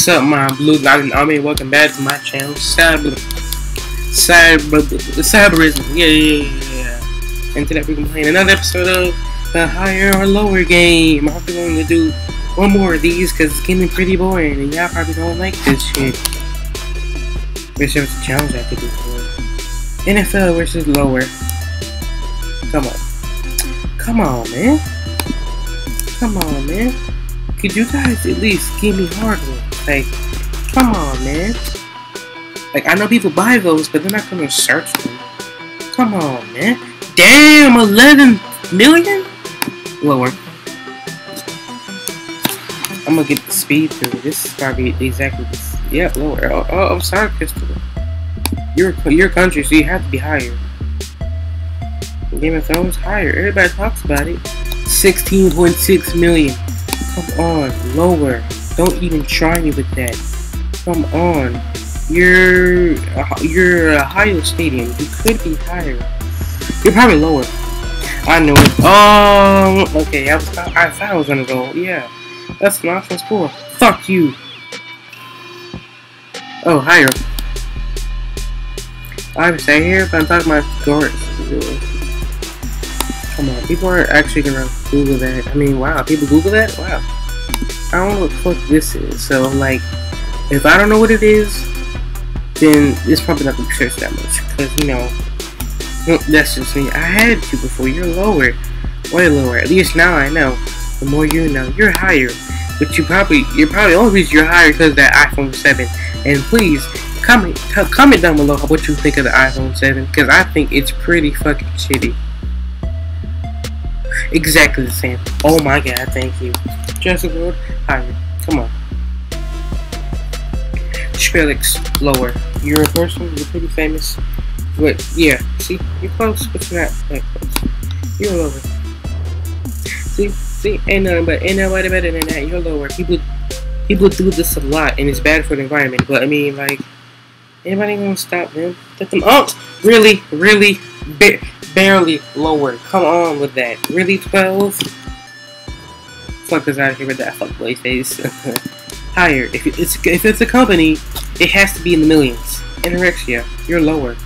What's up, my blue lighting army? Welcome back to my channel, Cyber, Cyber, Cyberism. Yeah, yeah, yeah. And today we're gonna play another episode of the higher or lower game. I'm probably going to do one more of these because it's getting pretty boring, and y'all probably don't like this shit. Wish there was a challenge I could do for. NFL versus lower. Come on, come on, man. Come on, man. Could you guys at least give me hardware? Like, come on, man. Like, I know people buy those, but they're not gonna search them. Come on, man. Damn, 11 million? Lower. I'm gonna get the speed through. This is probably exactly this. Yeah, lower. Oh, oh I'm sorry, Pistol. You're your country, so you have to be higher. Game of Thrones higher. Everybody talks about it. 16.6 million. Come on, lower. Don't even try me with that. Come on. You're you're Ohio Stadium. You could be higher. You're probably lower. I knew it. Oh, okay. I was I thought I was gonna go. Yeah, that's an awesome score. Fuck you. Oh, higher. I would say here, but I'm talking about scores. Come on, people are actually gonna Google that. I mean, wow, people Google that? Wow. I don't know what the fuck this is. So, like, if I don't know what it is, then it's probably not gonna be that much. Because, you know, that's just me. I had you before. You're lower. Way lower. At least now I know. The more you know, you're higher. But you probably, you're probably only reason you're higher because that iPhone 7. And please, comment, comment down below what you think of the iPhone 7. Because I think it's pretty fucking shitty. Exactly the same. Oh my god, thank you. Jessica higher. Come on. Skrillex, lower. You're a person. you're pretty famous. Wait, yeah, see? You're close, but you're not that close. You're lower. See? See? Ain't nothing but, ain't nobody better than that. You're lower. People, people do this a lot, and it's bad for the environment, but I mean, like, anybody gonna stop them? Let them up! Really, really, ba barely lower. Come on with that. Really, 12? point because I here with that fuckboy face. Higher. If it's if it's a company, it has to be in the millions. Anorexia, you're lower.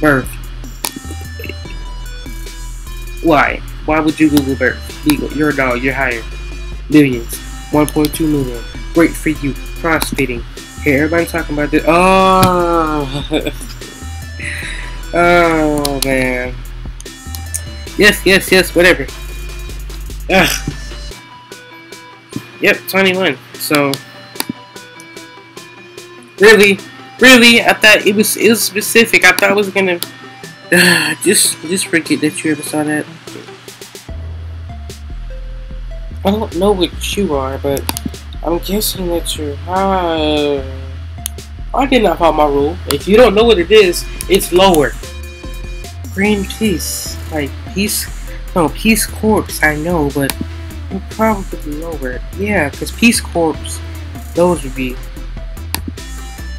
Birth. Why? Why would you Google birth? Legal. You're a dog. You're higher. Millions. 1.2 million. Great for you. Crossfitting. Hey, everybody, talking about this. Oh. oh man. Yes, yes, yes. Whatever. Ugh. Yep, 21. So really, really, I thought it was it was specific. I thought I was gonna uh, just just forget that you ever saw that. I don't know what you are, but I'm guessing that you're high. I did not follow my rule. If you don't know what it is, it's lower. Greenpeace, like peace, no peace corps. I know, but we'll probably lower. Yeah, because peace corps, those would be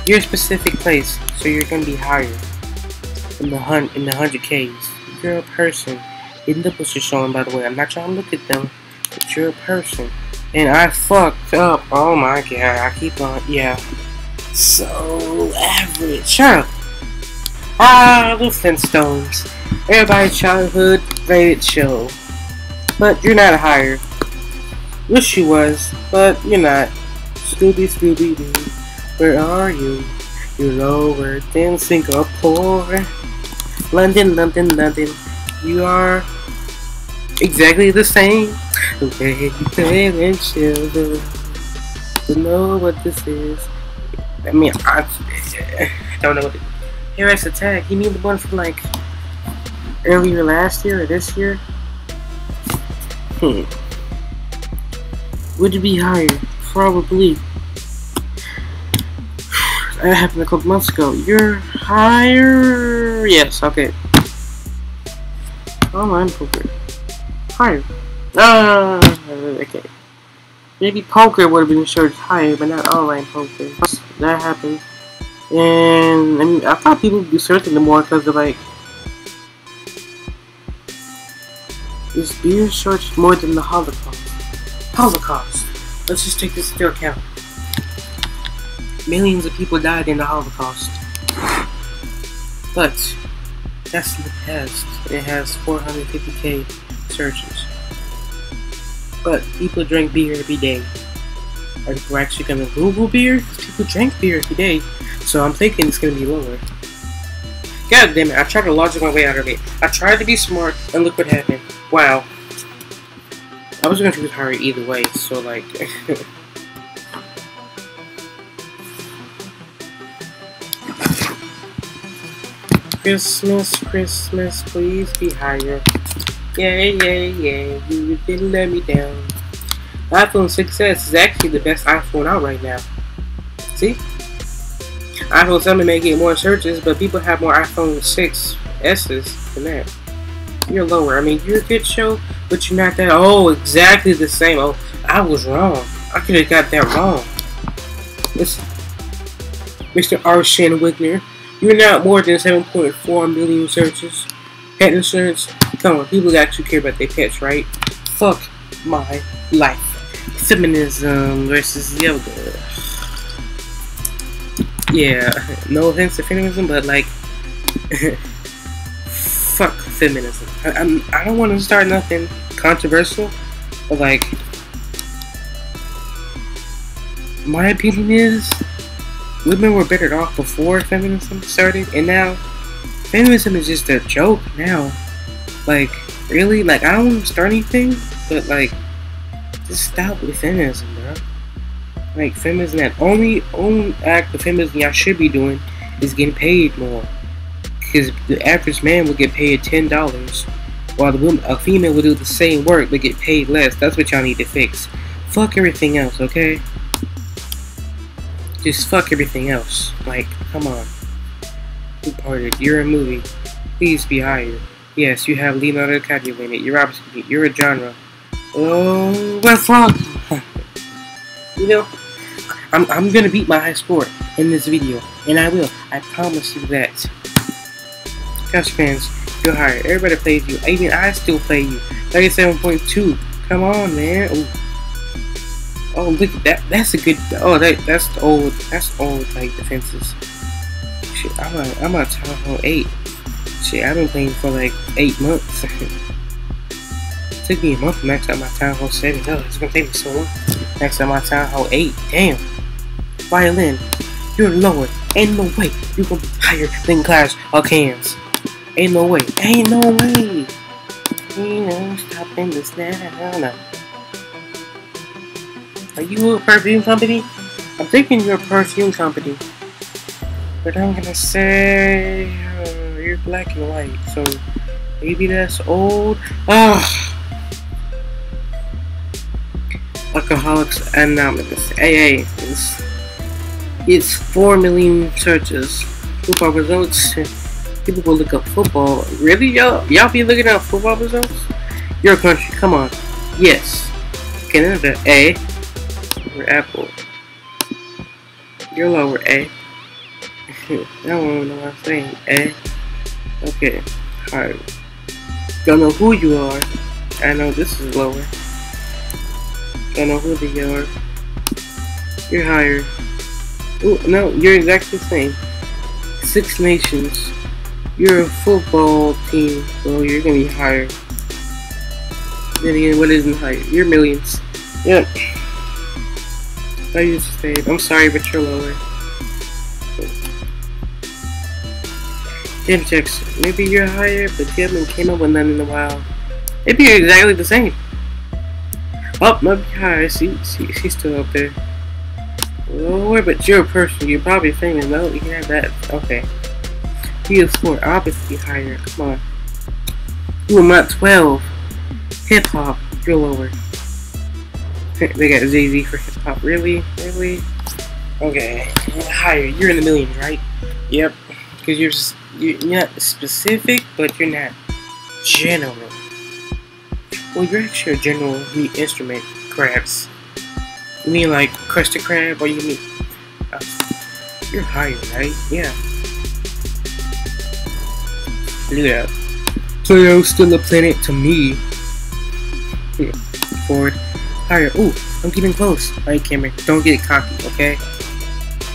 your specific place, so you're gonna be higher in the hunt in the hundred Ks. You're a person. Your nipples are showing, by the way. I'm not trying to look at them, but you're a person. And I fucked up. Oh my god, I keep on. Yeah. So average. Up. Ah, the Flintstones. Everybody's childhood favorite show. But you're not higher. Wish you was, but you're not. Scooby Scooby Doo. Where are you? You're lower than Singapore. London, London, London. You are exactly the same. The way you children. To know what this is. I mean, I, don't know what. It, here has attack. You need the one from like earlier last year or this year. Hmm. Would it be higher? Probably. That happened a couple months ago. You're higher. Yes, okay. Online poker. Higher. Ah, okay. Maybe poker would have been searched higher, but not online poker. That happened. And I mean, I thought people would be searching them more because of like. Is beer searched more than the Holocaust? Holocaust. let's just take this into account. Millions of people died in the Holocaust. But that's the past. It has 450k searches. But people drink beer every day. Are people actually gonna Google beer? Because people drink beer every day. So I'm thinking it's gonna be lower. God damn it, I tried to logic my way out of it. I tried to be smart, and look what happened. Wow. I was gonna choose higher either way, so like... Christmas, Christmas, please be higher. Yeah, yeah, yeah, you didn't let me down. iPhone 6s is actually the best iPhone out right now. See? iPhone 7 may get more searches, but people have more iPhone 6s than that. You're lower. I mean, you're a good show, but you're not that. Oh, exactly the same. Oh, I was wrong. I could have got that wrong. Listen, Mr. Arsene Wenger, you're not more than 7.4 million searches. Pet insurance? Come on, people actually care about their pets, right? Fuck my life. Feminism versus yoga. Yeah, no offense to feminism, but like, fuck feminism. I, I'm, I don't want to start nothing controversial, but like, my opinion is women were better off before feminism started, and now feminism is just a joke now. Like, really? Like, I don't want to start anything, but like, just stop with feminism, bro. Like, feminism, that only only act of feminism y'all should be doing is getting paid more. Because the average man will get paid ten dollars, while the woman, a female will do the same work but get paid less. That's what y'all need to fix. Fuck everything else, okay? Just fuck everything else. Like, come on. Departed. You're a movie. Please be higher. Yes, you have Leonardo DiCaprio in it. You're obviously you're a genre. Oh, well, fuck. You know, I'm I'm gonna beat my high score in this video, and I will. I promise you that. Gosh, fans, you're higher. Everybody plays you. Even I still play you. 37.2. Come on, man. Ooh. Oh, look at that. That's a good. Oh, that that's old. That's old like defenses. Shit, I'm a I'm a Town Hall eight. Shit, I've been playing for like eight months. took me a month to max out my Town Hall seven. Oh, it's gonna take me so long. Max out my Town Hall eight. Damn. Violin, you're lower. Ain't no way you gonna be higher than Clash of Clans. Ain't no way. Ain't no way. You know, stopping this now. No. Are you a perfume company? I'm thinking you're a perfume company. But I'm gonna say uh, you're black and white, so maybe that's old. Ah, Alcoholics Anonymous AA is it's four million searches. Football results. People go look up football. Really, y'all? Y'all be looking up football results? Your country, come on. Yes. Canada, A or Apple. You're lower A. I don't know what I'm saying. A. Okay. Alright. Don't know who you are. I know this is lower. Don't know who they are. You're higher. Ooh, no, you're exactly the same. Six Nations. You're a football team, so you're gonna be higher. Then again, what isn't higher? You're millions. Yep. I to say, I'm sorry, but you're lower. Jim. Maybe you're higher, but Jim came up with none in a while. Maybe you're exactly the same. Oh, maybe higher. See, see, she's still up there. Lower, but you're a person. You're probably famous. No, you can have that. Okay. PS4, obviously higher. Come on. You are not 12. Hip hop, you're lower. They got Jay-Z for hip hop. Really? Really? Okay. Higher. You're in the millions, right? Yep. Because you're just, you're not specific, but you're not general. Well, you're actually a general meat instrument, crabs. You mean like Krusty Krab, or you mean... Uh, you're higher, right? Yeah. Look at that. Pluto's still a planet to me. Forward higher. Ooh, I'm getting close. Alright, Camron, don't get cocky, okay?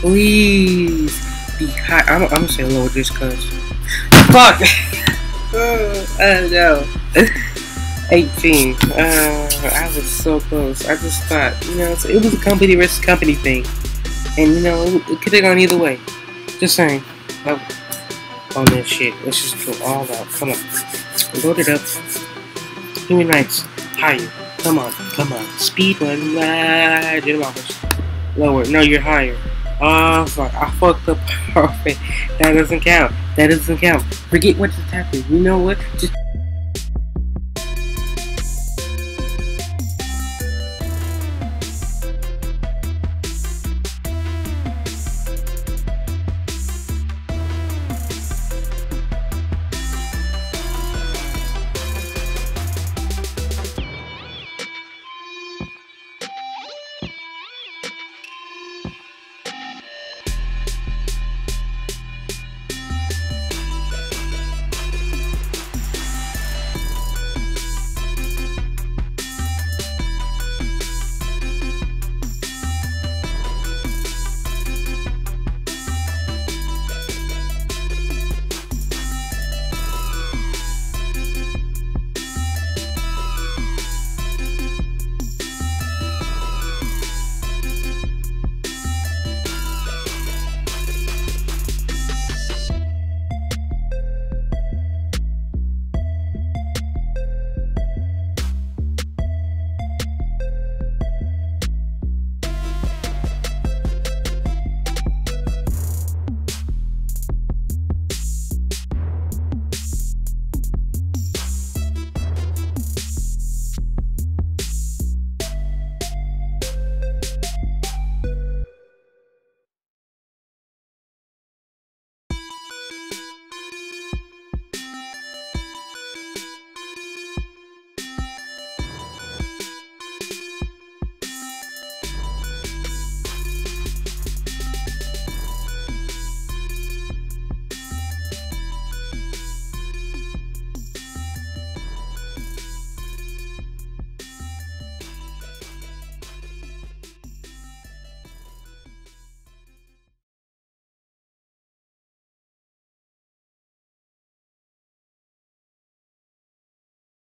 Please be high. I'm, I'm gonna say lower just cause. Fuck! uh, no. 18. Uh, I was so close. I just thought, you know, it was a company versus company thing. And, you know, it, it could have gone either way. Just saying. Oh, on this shit. Let's just go all out. Come on. Load it up. It nice. Higher. Come on. Come on. Speed. Ah, Lower. No, you're higher. Oh, fuck. I fucked up. Perfect. That doesn't count. That doesn't count. Forget what just happened. You know what? Just.